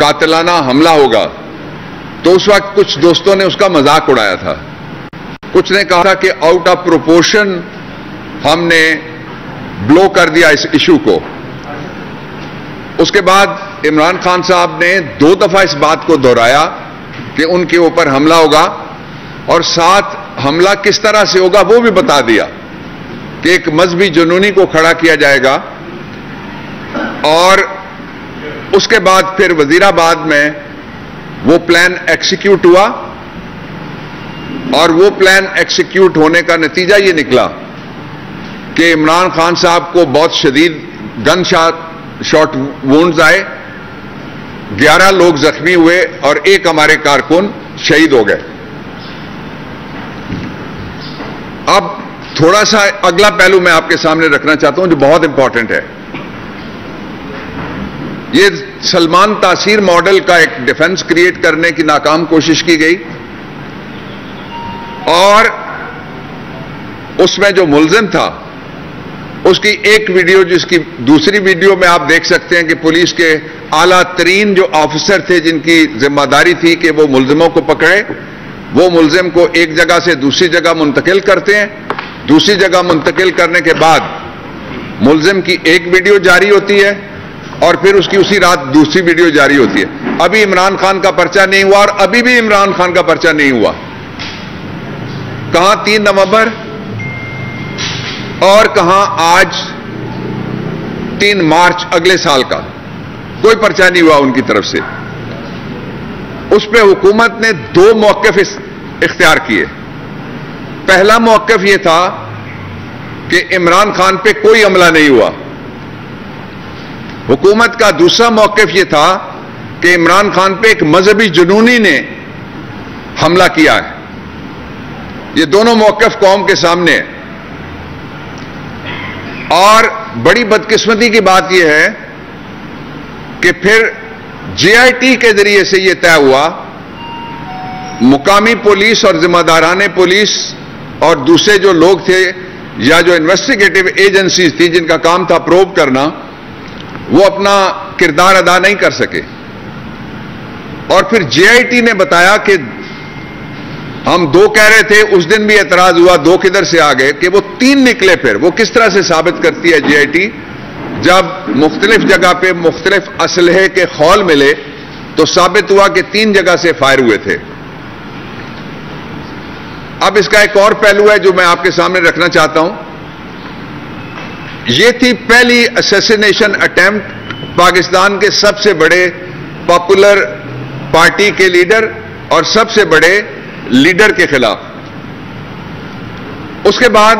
कातलाना हमला होगा। तो उस वक्त कुछ दोस्तों ने उसका मज़ाक उड़ाया था। कुछ ने कहा था कि आउट ऑफ़ प्रोपोर्शन हमने ब्लो कर दिया इस इशू को। उसके बाद इमरान खान साहब ने दो दफ़ा इस बात को दोहराया कि उनके ऊपर हमला होगा और साथ हमला किस तरह से होगा वो भी बता दिया कि एक मजहबी जुनूनी को खड़ा किया जाएगा और उसके बाद फिर वजीराबाद में वो प्लान एक्सिक्यूट हुआ और वो प्लान एक्सिक्यूट होने का नतीजा ये निकला कि इमरान खान साहब को बहुत शदीद गन शॉट वुंड्स आए 11 लोग जख्मी हुए और एक हमारे कारकुन शहीद हो गए। अब थोड़ा सा अगला पहलू मैं आपके सामने रखना चाहता हूँ जो बहुत इंपॉर्टेंट है। ये सलमान तासीर मॉडल का एक डिफेंस क्रिएट करने की नाकाम कोशिश की गई। और उसमें जो मुलजिम था, उसकी एक वीडियो जिसकी दूसरी वीडियो में आप देख सकते हैं कि पुलिस के आला तरीन जो ऑफिसर थे जिनकी ज़िम्मेदारी थी कि वो मुलजिमों को पकड़े, वो मुलजिम को एक जगह से दूसरी जगह मुंतकिल करते हैं। दूसरी जगह मुंतकिल करने के बाद मुलजिम की एक वीडियो जारी होती है। और फिर उसकी उसी रात दूसरी वीडियो जारी होती है। अभी इमरान खान का पर्चा नहीं हुआ और अभी भी इमरान खान का पर्चा नहीं हुआ। कहाँ तीन नवंबर और कहाँ आज तीन मार्च अगले साल का। कोई पर्चा नहीं हुआ उनकी तरफ़ से। उस पर हुकूमत ने दो मौकफ इख्तियार किए। पहला मौकफ यह था कि इमरान खान पे कोई हमला नहीं हुआ। हुकूमत का दूसरा मौकफ यह था कि इमरान खान पे एक मजहबी जुनूनी ने हमला किया है। ये दोनों मौकफ कौम के सामने है। और बड़ी बदकिस्मती की बात यह है कि फिर जेआईटी के ज़रिए से यह तय हुआ, मुकामी पुलिस और जिम्मेदारान पुलिस और दूसरे जो लोग थे या जो इन्वेस्टिगेटिव एजेंसीज थी जिनका काम था प्रोब करना वो अपना किरदार अदा नहीं कर सके। और फिर जेआईटी ने बताया कि हम दो कह रहे थे, उस दिन भी एतराज़ हुआ, दो किधर से आ गए, कि वो तीन निकले फिर। वो किस तरह से साबित करती है जेआईटी जब मुख्तलिफ़ जगह पे मुख्तलिफ़ असलहे के खौल मिले तो साबित हुआ कि तीन जगह से फायर हुए थे। अब इसका एक और पहलू है जो मैं आपके सामने रखना चाहता हूँ। यह थी पहली असेसिनेशन अटैम्प्ट पाकिस्तान के सबसे बड़े पॉपुलर पार्टी के लीडर और सबसे बड़े लीडर के खिलाफ। उसके बाद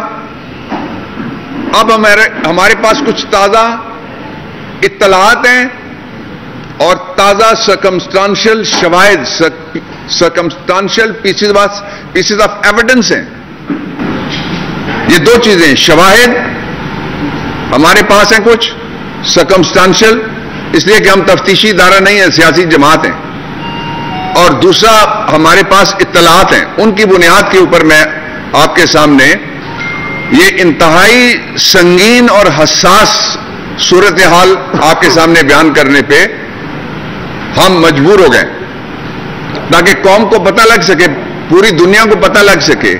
अब हमारे हमारे पास कुछ ताज़ा इतलात हैं और ताज़ा सकमस्टांशियल शवायद सकमस्टांशियल पीसीज ऑफ़ एविडेंस हैं। ये दो चीज़ें, शवाहिद हमारे पास है कुछ सकमस्टांशियल इसलिए कि हम तफ्तीशी इदारा नहीं है, सियासी जमात हैं। और दूसरा, हमारे पास इतलात हैं। उनकी बुनियाद के ऊपर मैं आपके सामने ये इंतहाई संगीन और हसास सूरत हाल आपके सामने बयान करने पे हम मजबूर हो गए। ताकि कौम को पता लग सके, पूरी दुनिया को पता लग सके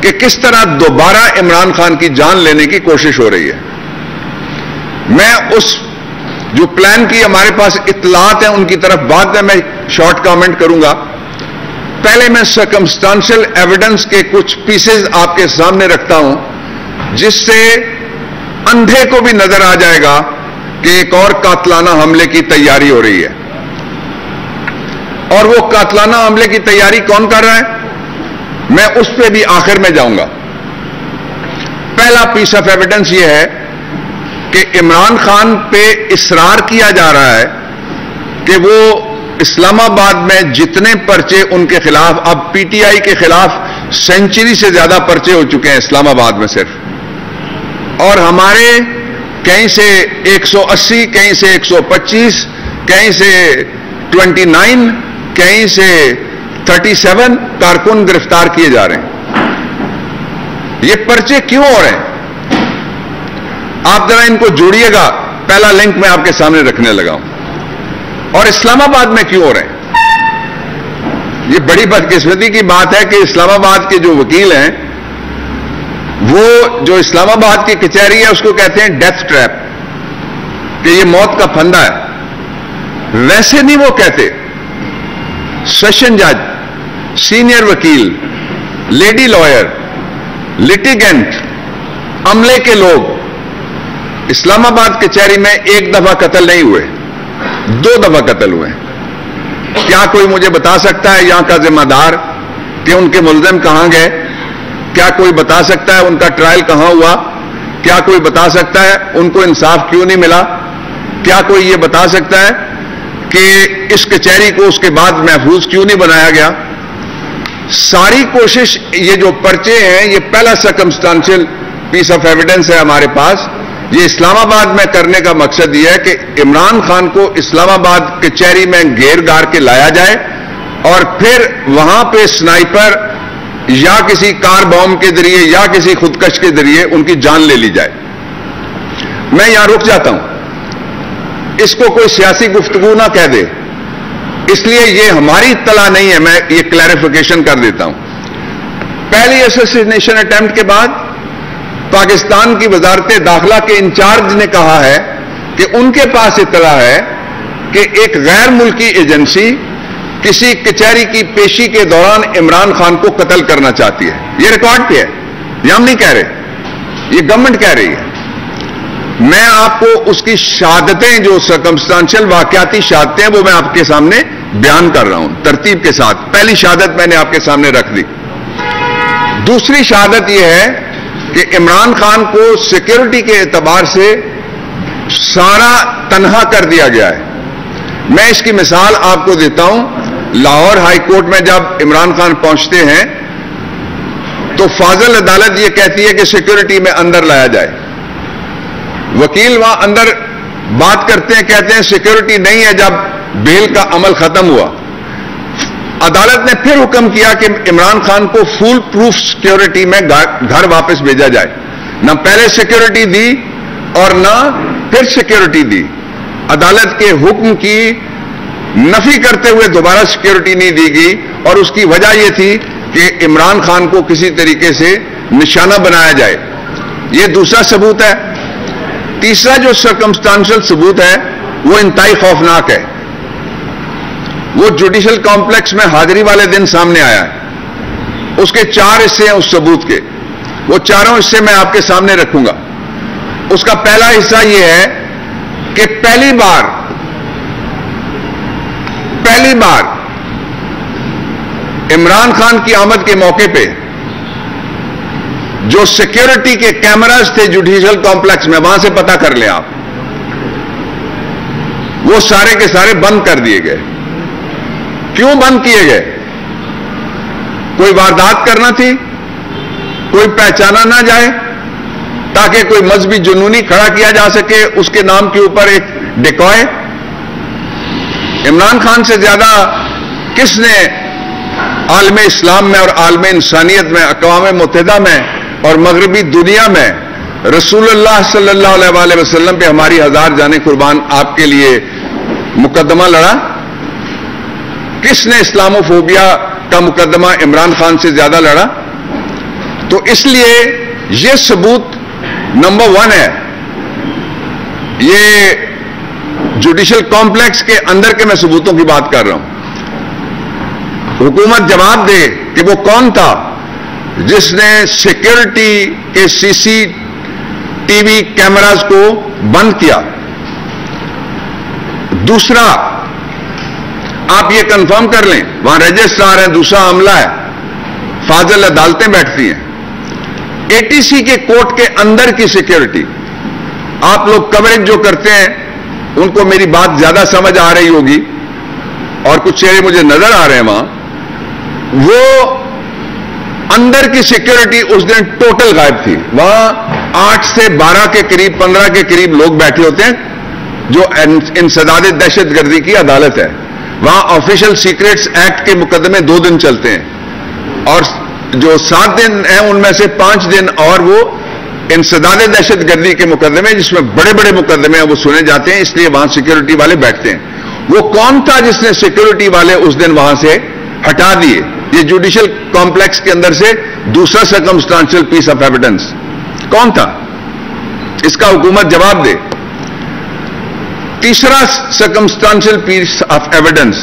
कि किस तरह दोबारा इमरान खान की जान लेने की कोशिश हो रही है। मैं उस, जो प्लान की हमारे पास इतलात हैं, उनकी तरफ़ बाद में मैं शॉर्ट कमेंट करूँगा। पहले मैं सकमस्टांशियल एविडेंस के कुछ पीसेज आपके सामने रखता हूँ, जिससे अंधे को भी नज़र आ जाएगा कि एक और कातलाना हमले की तैयारी हो रही है। और वो कातलाना हमले की तैयारी कौन कर रहा है? मैं उस पर भी आखिर में जाऊँगा। पहला पीस ऑफ़ एविडेंस यह है कि इमरान खान पे इसरार किया जा रहा है कि वो इस्लामाबाद में जितने पर्चे उनके खिलाफ, अब पीटीआई के खिलाफ सेंचुरी से ज़्यादा पर्चे हो चुके हैं इस्लामाबाद में सिर्फ़। और हमारे कहीं से 180 कहीं से 125 कहीं से 29 कहीं से 37 कारकुन गिरफ़्तार किए जा रहे हैं। ये पर्चे क्यों हो रहे हैं? आप जरा इनको जोड़िएगा। पहला लिंक मैं आपके सामने रखने लगा हूँ। और इस्लामाबाद में क्यों हो रहे हैं? ये बड़ी बदकिस्मती की बात है कि इस्लामाबाद के जो वकील हैं, वो जो इस्लामाबाद की कचहरी है, उसको कहते हैं डेथ ट्रैप कि ये मौत का फंदा है। वैसे नहीं वो कहते। सेशन जज सीनियर वकील लेडी लॉयर लिटिगेंट अमले के लोग इस्लामाबाद कचहरी में एक दफ़ा कत्ल नहीं हुए, दो दफ़ा कत्ल हुए। क्या कोई मुझे बता सकता है यहाँ का जिम्मेदार कि उनके मुलजम कहाँ गए? क्या कोई बता सकता है उनका ट्रायल कहाँ हुआ? क्या कोई बता सकता है उनको इंसाफ क्यों नहीं मिला? क्या कोई यह बता सकता है कि इस कचहरी को उसके बाद महफूज क्यों नहीं बनाया गया? सारी कोशिश, ये जो पर्चे हैं, ये पहला सकमस्टांशियल पीस ऑफ़ एविडेंस है हमारे पास। ये इस्लामाबाद में करने का मकसद यह है कि इमरान खान को इस्लामाबाद के कचहरी में घेर गार के लाया जाए और फिर वहाँ पे स्नाइपर या किसी कार बॉम्ब के ज़रिए या किसी खुदकश के ज़रिए उनकी जान ले ली जाए। मैं यहाँ रुक जाता हूँ। इसको कोई सियासी गुफ्तगु ना कह दे। इसलिए यह हमारी इतला नहीं है, मैं ये क्लैरिफिकेशन कर देता हूँ। पहली एसोसिनेशन अटैम्प्ट के बाद पाकिस्तान की वजारत दाखिला के इंचार्ज ने कहा है कि उनके पास इतला है कि एक गैर मुल्की एजेंसी किसी कचहरी की पेशी के दौरान इमरान खान को कत्ल करना चाहती है। यह रिकॉर्ड पे है। यह हम नहीं कह रहे। ये गवर्नमेंट कह रही है। मैं आपको उसकी शहादतें, जो सरकमस्टांशियल वाकयाती शहादतें वो मैं आपके सामने बयान कर रहा हूँ, तरतीब के साथ। पहली शहादत मैंने आपके सामने रख दी। दूसरी शहादत यह है कि इमरान खान को सिक्योरिटी के एतबार से सारा तनहा कर दिया गया है। मैं इसकी मिसाल आपको देता हूँ, लाहौर हाई कोर्ट में जब इमरान खान पहुँचते हैं तो फाजल अदालत यह कहती है कि सिक्योरिटी में अंदर लाया जाए। वकील वहाँ अंदर बात करते हैं, कहते हैं सिक्योरिटी नहीं है जब बेल का अमल खत्म हुआ। अदालत ने फिर हुक्म किया कि इमरान खान को फुल प्रूफ सिक्योरिटी में घर वापस भेजा जाए। ना पहले सिक्योरिटी दी और ना फिर सिक्योरिटी दी। अदालत के हुक्म की नफी करते हुए दोबारा सिक्योरिटी नहीं दी गई और उसकी वजह यह थी कि इमरान खान को किसी तरीके से निशाना बनाया जाए। यह दूसरा सबूत है। तीसरा जो सर्कमस्टांशियल सबूत है, वो इंतई खौफनाक है। वो जुडिशल कॉम्प्लेक्स में हाजिरी वाले दिन सामने आया है। उसके चार हिस्से हैं उस सबूत के। वो चारों हिस्से मैं आपके सामने रखूँगा। उसका पहला हिस्सा यह है कि पहली बार पहली बार इमरान खान की आमद के मौके पे जो सिक्योरिटी के कैमराज थे जुडिशियल कॉम्प्लेक्स में, वहाँ से पता कर लें आप। वो सारे के सारे बंद कर दिए गए। क्यों बंद किए गए? कोई वारदात करना थी? कोई पहचाना ना जाए? ताकि कोई मजहबी जुनूनी खड़ा किया जा सके, उसके नाम के ऊपर एक डिकॉय? इमरान खान से ज़्यादा किसने आलम इस्लाम में और आलम इंसानियत में, अकवाम मुतहदा में और मगरबी दुनिया में रसूलुल्लाह सल्लल्लाहु अलैहि वसल्लम पे हमारी हज़ार जाने कुर्बान आपके लिए मुकदमा लड़ा? किसने इस्लामोफोबिया का मुकदमा इमरान खान से ज़्यादा लड़ा? तो इसलिए यह सबूत नंबर वन है। ये जुडिशल कॉम्प्लेक्स के अंदर के मैं सबूतों की बात कर रहा हूँ। हुकूमत जवाब दे कि वो कौन था जिसने सिक्योरिटी के सीसी टीवी कैमरास को बंद किया। दूसरा आप ये कंफर्म कर लें, वहाँ रजिस्ट्रार है, दूसरा हमला है। फाजल अदालतें बैठती हैं। एटीसी के कोर्ट के अंदर की सिक्योरिटी आप लोग कवरेज जो करते हैं, उनको मेरी बात ज़्यादा समझ आ रही होगी, और कुछ चेहरे मुझे नज़र आ रहे हैं वहाँ। वो अंदर की सिक्योरिटी उस दिन टोटल गायब थी। वहाँ आठ से बारह के करीब, पंद्रह के करीब लोग बैठे होते हैं, जो इंसदाद दहशतगर्दी की अदालत है। वहाँ ऑफिशियल सीक्रेट्स एक्ट के मुकदमे दो दिन चलते हैं। और जो सात दिन हैं, उनमें से पाँच दिन और वो इंसदाद दहशतगर्दी के मुकदमे, जिसमें बड़े बड़े मुकदमे हैं, वो सुने जाते हैं, इसलिए वहाँ सिक्योरिटी वाले बैठते हैं। वो कौन था जिसने सिक्योरिटी वाले उस दिन वहाँ से हटा दिए? ये जुडिशियल कॉम्प्लेक्स के अंदर से दूसरा सर्कमस्टांशियल पीस ऑफ़ एविडेंस कौन था? इसका हुकूमत जवाब दे। तीसरा सर्कमस्टांशियल पीस ऑफ़ एविडेंस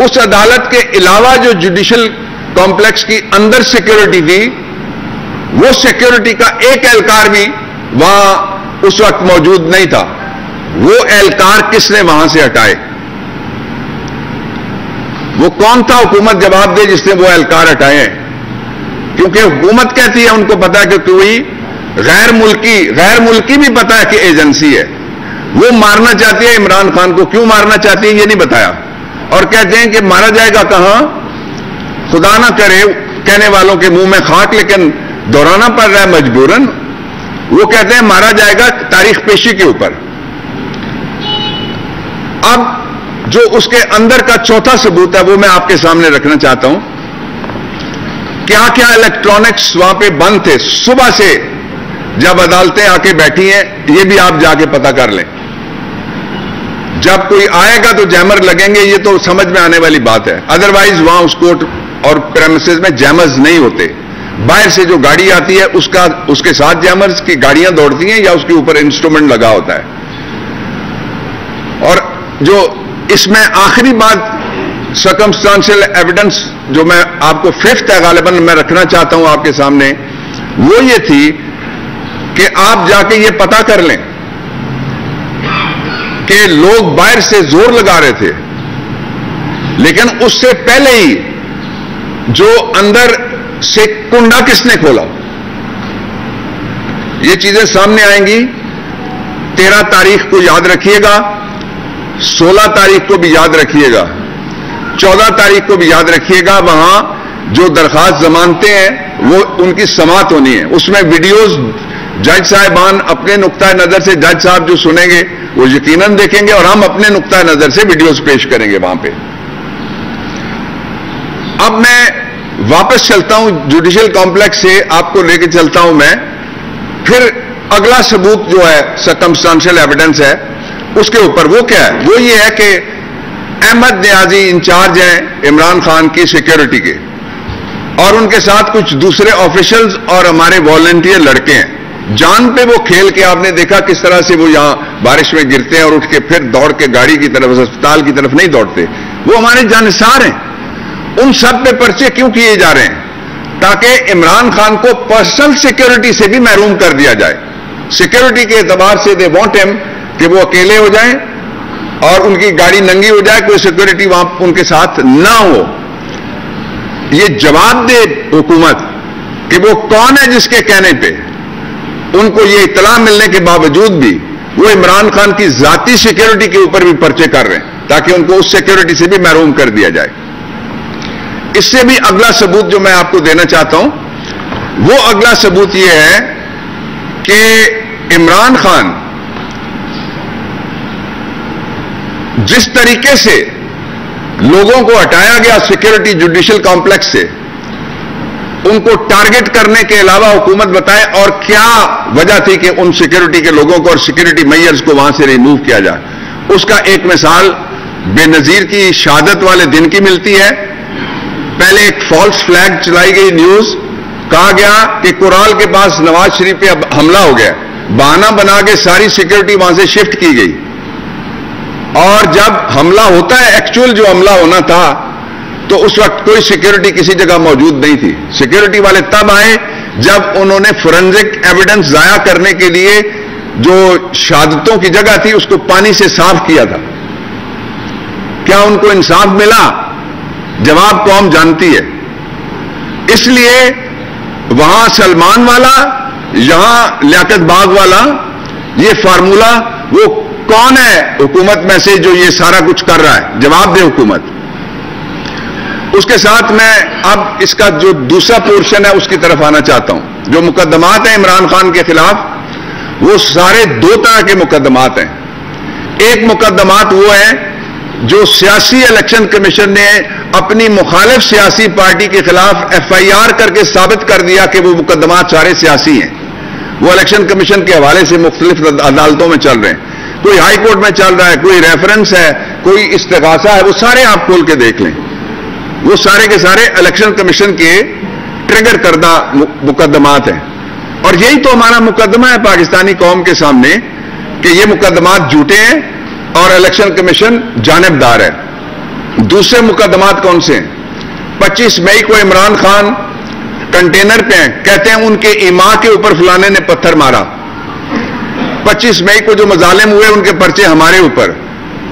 उस अदालत के अलावा जो जुडिशियल कॉम्प्लेक्स की अंदर सिक्योरिटी थी, वो सिक्योरिटी का एक एहलकार भी वहाँ उस वक्त मौजूद नहीं था। वो एहलकार किसने वहाँ से हटाए? वो कौन था हुकूमत जवाब दे जिसने वो एहलकार हटाए? हैं क्योंकि हुकूमत कहती है, उनको पता है कि कोई गैर मुल्की गैर मुल्की भी पता है कि एजेंसी है। वो मारना चाहती है इमरान खान को। क्यों मारना चाहती है ये नहीं बताया। और कहते हैं कि मारा जाएगा कहाँ? खुदा ना करे, कहने वालों के मुँह में खाक, लेकिन दोहराना पड़ रहा है मजबूरन। वो कहते हैं मारा जाएगा तारीख पेशी के ऊपर। अब जो उसके अंदर का चौथा सबूत है, वो मैं आपके सामने रखना चाहता हूँ। क्या क्या इलेक्ट्रॉनिक्स वहाँ पे बंद थे? सुबह से जब अदालतें आके बैठी हैं, ये भी आप जाके पता कर लें। जब कोई आएगा तो जैमर लगेंगे, ये तो समझ में आने वाली बात है। अदरवाइज़ वहाँ उस कोर्ट और प्रेमिसेस में जैमर्स नहीं होते। बाहर से जो गाड़ी आती है, उसका, उसके साथ जैमर्स की गाड़ियाँ दौड़ती हैं या उसके ऊपर इंस्ट्रूमेंट लगा होता है। और जो इसमें आखिरी बात सकमस्टांशियल एविडेंस जो मैं आपको फिफ्थ है गालिबन मैं रखना चाहता हूँ आपके सामने, वो ये थी कि आप जाके ये पता कर लें कि लोग बाहर से ज़ोर लगा रहे थे। लेकिन उससे पहले ही जो अंदर से कुंडा किसने खोला? ये चीज़ें सामने आएँगी। तेरह तारीख को याद रखिएगा, सोलह तारीख को भी याद रखिएगा, चौदह तारीख को भी याद रखिएगा, वहाँ जो दरखास्त जमानते हैं, वो उनकी समात होनी है। उसमें वीडियोस जज साहिबान अपने नुकता नज़र से जज साहब जो सुनेंगे, वो यकीनन देखेंगे और हम अपने नुकता नज़र से वीडियोस पेश करेंगे वहाँ पे। अब मैं वापस चलता हूँ जुडिशियल कॉम्प्लेक्स से, आपको लेके चलता हूँ मैं। फिर अगला सबूत जो है सकमस्टांशियल एविडेंस है, उसके ऊपर वो क्या है? वो ये है कि अहमद न्याजी इंचार्ज हैं इमरान खान की सिक्योरिटी के। और उनके साथ कुछ दूसरे ऑफिशियल्स और हमारे वॉलेंटियर लड़के हैं। जान पे वो खेल के आपने देखा किस तरह से वो यहाँ बारिश में गिरते हैं और उठ के फिर दौड़ के गाड़ी की तरफ़, अस्पताल की तरफ़ नहीं दौड़ते। वो हमारे जानसार हैं। उन सब पे पर्चे क्यों किए जा रहे हैं? ताकि इमरान खान को पर्सनल सिक्योरिटी से भी महरूम कर दिया जाए। सिक्योरिटी के एतबार से दे वॉन्ट एम कि वो अकेले हो जाए और उनकी गाड़ी नंगी हो जाए, कोई सिक्योरिटी वहाँ उनके साथ ना हो। ये जवाब दे हुकूमत कि वो कौन है जिसके कहने पे? उनको ये इतला मिलने के बावजूद भी वो इमरान खान की जाति सिक्योरिटी के ऊपर भी पर्चे कर रहे हैं, ताकि उनको उस सिक्योरिटी से भी महरूम कर दिया जाए। इससे भी अगला सबूत जो मैं आपको देना चाहता हूँ, वो अगला सबूत यह है कि इमरान खान जिस तरीके से लोगों को हटाया गया सिक्योरिटी जुडिशियल कॉम्प्लेक्स से उनको टारगेट करने के अलावा हुकूमत बताए और क्या वजह थी कि उन सिक्योरिटी के लोगों को और सिक्योरिटी मैयर्स को वहाँ से रिमूव किया जाए। उसका एक मिसाल, बेनजीर की शहादत वाले दिन की मिलती है। पहले एक फॉल्स फ्लैग चलाई गई न्यूज़ कहा गया कि कुराल के पास नवाज़ शरीफ पे अब हमला हो गया। बहाना बना के सारी सिक्योरिटी वहाँ से शिफ्ट की गई। और जब हमला होता है एक्चुअल जो हमला होना था तो उस वक्त कोई सिक्योरिटी किसी जगह मौजूद नहीं थी। सिक्योरिटी वाले तब आए जब उन्होंने फोरेंसिक एविडेंस जाया करने के लिए जो शहादतों की जगह थी, उसको पानी से साफ़ किया था। क्या उनको इंसाफ मिला? जवाब कौम जानती है। इसलिए वहाँ सलमान वाला, यहाँ लियाकत बाग वाला, ये फार्मूला, वो कौन है हुकूमत में से जो ये सारा कुछ कर रहा है? जवाब दे हुकूमत। उसके साथ मैं अब इसका जो दूसरा पोर्शन है, उसकी तरफ़ आना चाहता हूँ। जो मुकदमात हैं इमरान खान के खिलाफ, वो सारे दो तरह के मुकदमात हैं। एक मुकदमात वो है, जो सियासी इलेक्शन कमीशन ने अपनी मुखालिफ सियासी पार्टी के खिलाफ एफआईआर करके साबित कर दिया कि वो मुकदमात सारे सियासी हैं। वो इलेक्शन कमीशन के हवाले से मुख्तलिफ़ अदालतों में चल रहे हैं। कोई हाईकोर्ट में चल रहा है, कोई रेफरेंस है, कोई इस्तगासा है, वो सारे आप खोल के देख लें। वो सारे के सारे इलेक्शन कमीशन के ट्रिगर करदा मुकदमात हैं। और यही तो हमारा मुकदमा है पाकिस्तानी कौम के सामने कि ये मुकदमात झूठे हैं और इलेक्शन कमीशन जानबदार है। दूसरे मुकदमात कौन से हैं? 25 मई को इमरान खान कंटेनर पे हैं। कहते हैं उनके इमा के ऊपर फलाने ने पत्थर मारा। 25 मई को जो मजालिम हुए, उनके पर्चे हमारे ऊपर।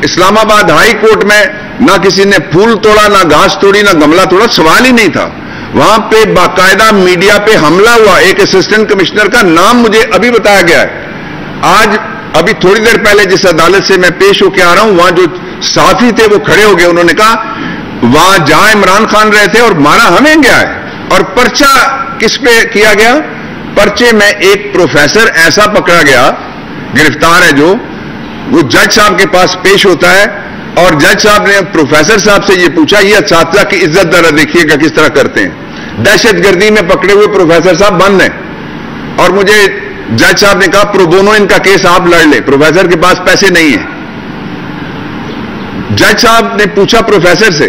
इस्लामाबाद हाई कोर्ट में ना किसी ने फूल तोड़ा, ना घास तोड़ी, ना गमला तोड़ा, सवाल ही नहीं था। वहाँ पे बाकायदा मीडिया पे हमला हुआ। एक असिस्टेंट कमिश्नर का नाम मुझे अभी बताया गया है। आज, अभी थोड़ी देर पहले जिस अदालत से मैं पेश होकर आ रहा हूँ, वहाँ जो साथी थे, वो खड़े हो गए। उन्होंने कहा, वहाँ जहाँ इमरान खान रहे थे और मारा हमें गया है। और पर्चा किस पे किया गया? पर्चे में एक प्रोफेसर ऐसा पकड़ा गया, गिरफ़्तार है जो, वो जज साहब के पास पेश होता है। और जज साहब ने, प्रोफेसर साहब से ये पूछा, ये छात्रा की इज़्ज़त दरा देखिएगा किस तरह करते हैं। दहशतगर्दी में पकड़े हुए प्रोफेसर साहब बंद हैं। और मुझे जज साहब ने कहा प्रोबोनो इनका केस आप लड़ ले, प्रोफेसर के पास पैसे नहीं है। जज साहब ने पूछा प्रोफेसर से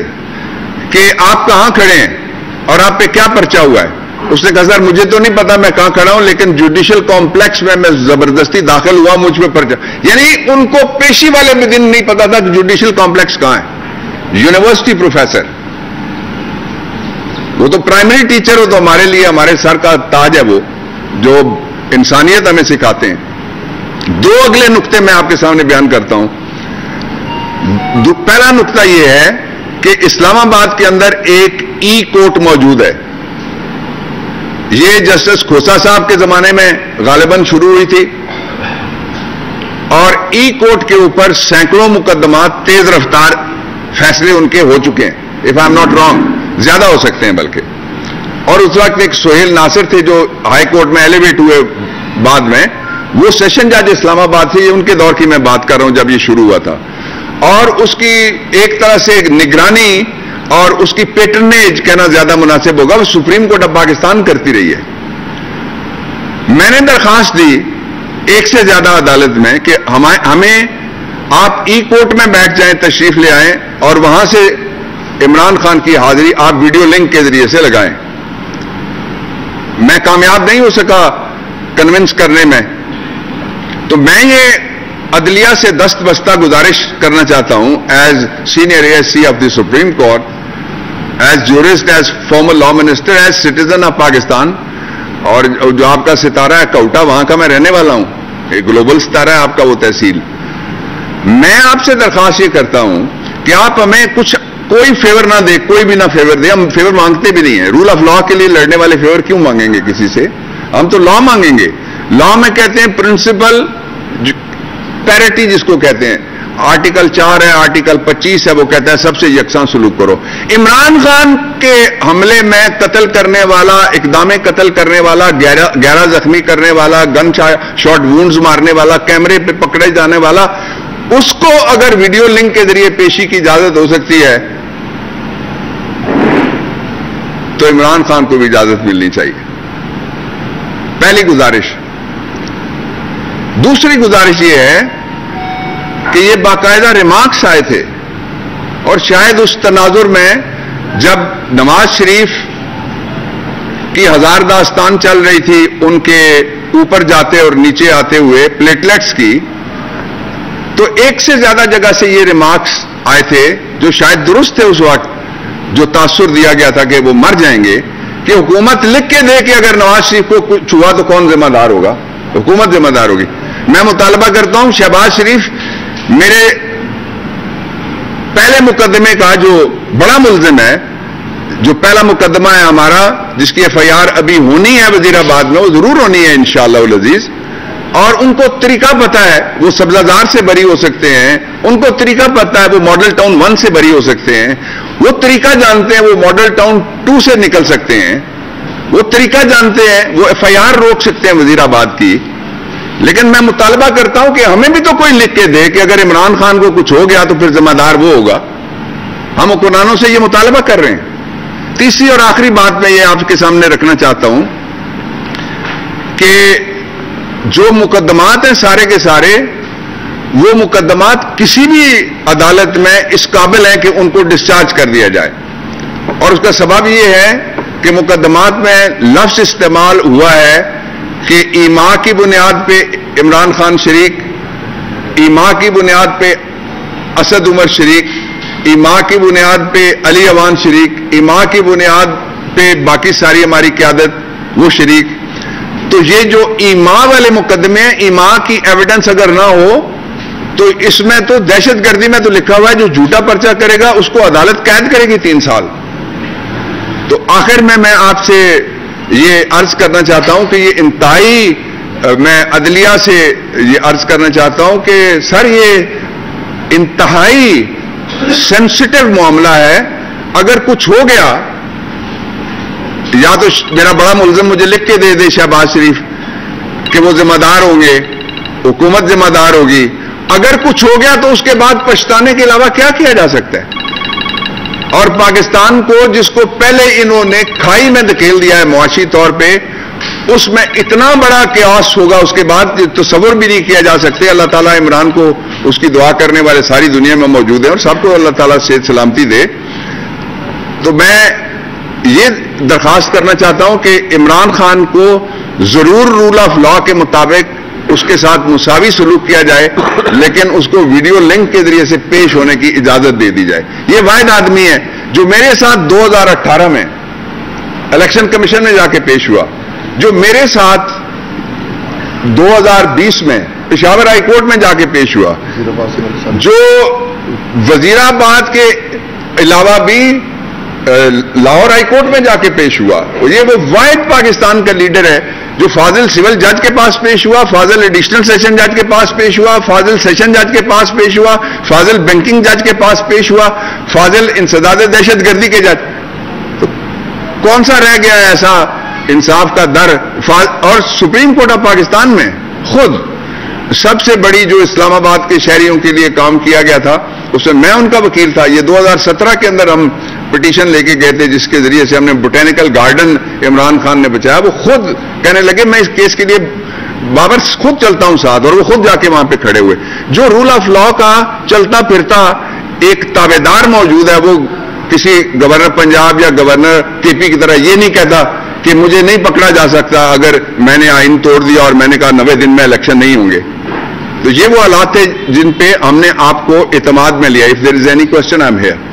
कि आप कहाँ खड़े हैं और आप पे क्या पर्चा हुआ है? उसने कहा, सर, मुझे तो नहीं पता मैं कहाँ खड़ा हूँ, लेकिन जुडिशियल कॉम्प्लेक्स में मैं ज़बरदस्ती दाखिल हुआ मुझ पर पर्चा यानी उनको पेशी वाले भी दिन नहीं पता था कि जुडिशियल कॉम्प्लेक्स कहाँ है। यूनिवर्सिटी प्रोफेसर वो तो प्राइमरी टीचर हो तो हमारे लिए, हमारे सर का ताज है वो, जो इंसानियत हमें सिखाते हैं। दो अगले नुकते मैं आपके सामने बयान करता हूँ। पहला नुकता यह है कि इस्लामाबाद के अंदर एक ई कोर्ट मौजूद है। ये जस्टिस खोसा साहब के जमाने में गालिबन शुरू हुई थी और ई कोर्ट के ऊपर सैकड़ों मुकदमात तेज रफ्तार फैसले उनके हो चुके हैं। If I am not wrong ज़्यादा हो सकते हैं बल्कि। और उस वक्त एक सोहेल नासिर थे जो हाई कोर्ट में एलिवेट हुए बाद में, वो सेशन जज इस्लामाबाद थे ये उनके दौर की मैं बात कर रहा हूँ जब ये शुरू हुआ था। और उसकी एक तरह से एक निगरानी और उसकी पेटर्नेज कहना ज़्यादा मुनासिब होगा, वो सुप्रीम कोर्ट ऑफ़ पाकिस्तान करती रही है। मैंने दरखास्त दी एक से ज़्यादा अदालत में कि हमें आप ई कोर्ट में बैठ जाएँ, तशरीफ़ ले आएँ और वहाँ से इमरान खान की हाजिरी आप वीडियो लिंक के ज़रिए से लगाएँ। मैं कामयाब नहीं हो सका कन्विंस करने में। तो मैं ये अदलिया से दस्त बस्ता गुजारिश करना चाहता हूँ as senior ASC of the supreme court as jurist as former law minister as citizen of Pakistan और जो आपका सितारा है कौटा वहाँ का मैं रहने वाला हूँ। एक ग्लोबल सितारा है आपका, वो तहसील। मैं आपसे दरखास्त ये करता हूँ कि आप हमें कुछ, कोई फेवर ना दे, कोई भी ना फेवर दे। हम फेवर मांगते भी नहीं है। रूल ऑफ़ लॉ के लिए लड़ने वाले फेवर क्यों मांगेंगे किसी से? हम तो लॉ मांगेंगे। लॉ में कहते हैं प्रिंसिपल पैरिटी जिसको कहते हैं। आर्टिकल चार है, आर्टिकल पच्चीस है, वो कहता है, सबसे यकसा सलूक करो। इमरान खान के हमले में कत्ल करने वाला, इकदाम कत्ल करने वाला, ग्यारह जख्मी करने वाला, गन शॉट वूंड्स मारने वाला, कैमरे पे पकड़े जाने वाला, उसको अगर वीडियो लिंक के ज़रिए पेशी की इजाज़त हो सकती है तो इमरान खान को भी इजाज़त मिलनी चाहिए। पहली गुजारिश। दूसरी गुजारिश यह है कि ये बाकायदा रिमार्क्स आए थे। और शायद उस तनाजुर में जब नवाज़ शरीफ की हज़ार दास्तान चल रही थी, उनके ऊपर जाते और नीचे आते हुए प्लेटलेट्स की तो एक से ज़्यादा जगह से ये रिमार्क्स आए थे, जो शायद दुरुस्त थे उस वक्त, जो तासुर दिया गया था कि वो मर जाएँगे, कि हुकूमत लिख के दे कि अगर नवाज़ शरीफ को कुछ हुआ तो कौन जिम्मेदार होगा? हुकूमत जिम्मेदार होगी। मैं मुतालबा करता हूँ, शहबाज शरीफ मेरे पहले मुकदमे का जो बड़ा मुलजिम है, जो पहला मुकदमा है हमारा, जिसकी एफ़ आई आर अभी होनी है वजीराबाद में, वो ज़रूर होनी है इंशाला अज़ीज़। और उनको तरीका पता है, वो सब्जाजार से बरी हो सकते हैं, उनको तरीका पता है, वो मॉडल टाउन वन से बरी हो सकते हैं। वो तरीका जानते हैं, वो मॉडल टाउन टू से निकल सकते हैं। वो तरीका जानते हैं, वो एफ़ आई आर रोक सकते हैं वजीराबाद की। लेकिन मैं मुतालबा करता हूँ कि हमें भी तो कोई लिख के दे कि अगर इमरान खान को कुछ हो गया तो फिर जिम्मेदार वो होगा। हम हुक्मरानों से ये मुतालबा कर रहे हैं। तीसरी और आखिरी बात मैं ये आपके सामने रखना चाहता हूँ कि जो मुकदमात हैं सारे के सारे, वो मुकदमात किसी भी अदालत में इस काबिल है कि उनको डिस्चार्ज कर दिया जाए। और उसका सबब यह है कि मुकदमात में लफ्ज इस्तेमाल हुआ है कि ईमा की बुनियाद पे इमरान खान शरीक, ईमा की बुनियाद पे असद उमर शरीक, ईमा की बुनियाद पे अली अवान शरीक, ईमा की बुनियाद पे बाकी सारी हमारी क्यादत, वो शरीक। तो ये जो ईमा वाले मुकदमे हैं, ईमा की एविडेंस अगर ना हो तो इसमें तो दहशतगर्दी में तो लिखा हुआ है, जो झूठा पर्चा करेगा, उसको अदालत कैद करेगी तीन साल। तो आखिर में मैं आपसे ये अर्ज़ करना चाहता हूँ कि ये इंतहाई मैं अदलिया से ये अर्ज़ करना चाहता हूँ कि सर, ये इंतहाई सेंसिटिव मामला है। अगर कुछ हो गया, या तो मेरा बड़ा मुलजम मुझे लिख के दे दे शहबाज शरीफ कि वो जिम्मेदार होंगे, हुकूमत जिम्मेदार होगी। अगर कुछ हो गया तो उसके बाद पछताने के अलावा क्या किया जा सकता है? और पाकिस्तान को जिसको पहले इन्होंने खाई में धकेल दिया है मुआशी तौर पर उसमें इतना बड़ा क्यास होगा, उसके बाद तस्वुर भी नहीं किया जा सकते। अल्लाह ताला इमरान को उसकी दुआ करने वाले सारी दुनिया में मौजूद है और सबको अल्लाह ताला सेहत सलामती दे। तो मैं ये दरखास्त करना चाहता हूँ कि इमरान खान को ज़रूर रूल ऑफ़ लॉ के मुताबिक उसके साथ मुसावी सलूक किया जाए, लेकिन उसको वीडियो लिंक के ज़रिए से पेश होने की इजाज़त दे दी जाए। ये वायद आदमी है, जो मेरे साथ 2018 में इलेक्शन कमीशन में जाके पेश हुआ, जो मेरे साथ 2020 में पेशावर हाईकोर्ट में जाके पेश हुआ, जो वजीराबाद के अलावा भी लाहौर हाईकोर्ट में जाके पेश हुआ। ये वो वाइड पाकिस्तान का लीडर है, जो फाजिल सिविल जज के पास पेश हुआ, फाजिल एडिशनल सेशन जज के पास पेश हुआ, फाजिल सेशन जज के पास पेश हुआ, फाजिल बैंकिंग जज के पास पेश हुआ, फाजिल इंसदाद दहशत गर्दी के जज। तो कौन सा रह गया ऐसा इंसाफ का दर और सुप्रीम कोर्ट ऑफ़ पाकिस्तान में? खुद। सबसे बड़ी जो इस्लामाबाद के शहरियों के लिए काम किया गया था, उसमें मैं उनका वकील था। ये 2017 के अंदर हम पिटीशन लेके गए थे, जिसके ज़रिए से हमने बोटेनिकल गार्डन इमरान खान ने बचाया। वो खुद कहने लगे, मैं इस केस के लिए बाबर खुद चलता हूँ साथ, और वो खुद जाके वहाँ पे खड़े हुए। जो रूल ऑफ़ लॉ का चलता फिरता एक ताबेदार मौजूद है, वो किसी गवर्नर पंजाब या गवर्नर केपी की तरह ये नहीं कहता कि मुझे नहीं पकड़ा जा सकता अगर मैंने आइन तोड़ दिया और मैंने कहा नवे दिन में इलेक्शन नहीं होंगे। तो ये वो हालात थे जिन पे हमने आपको इतमाद में लिया। If there is any question I am here